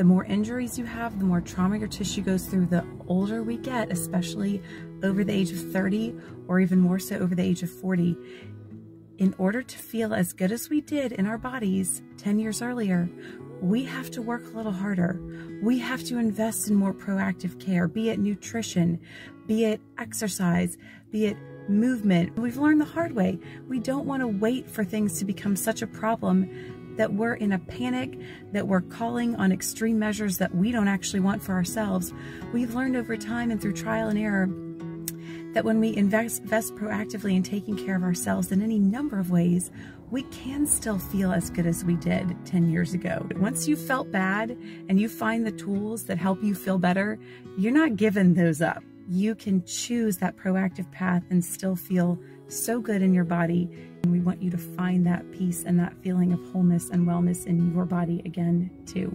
The more injuries you have, the more trauma your tissue goes through, the older we get, especially over the age of 30 or even more so over the age of 40. In order to feel as good as we did in our bodies 10 years earlier, we have to work a little harder. We have to invest in more proactive care, be it nutrition, be it exercise, be it movement. We've learned the hard way. We don't want to wait for things to become such a problem that we're in a panic, that we're calling on extreme measures that we don't actually want for ourselves. We've learned over time and through trial and error that when we invest, invest proactively in taking care of ourselves in any number of ways, we can still feel as good as we did 10 years ago. Once you felt bad and you find the tools that help you feel better, you're not giving those up. You can choose that proactive path and still feel so good in your body. And we want you to find that peace and that feeling of wholeness and wellness in your body again, too.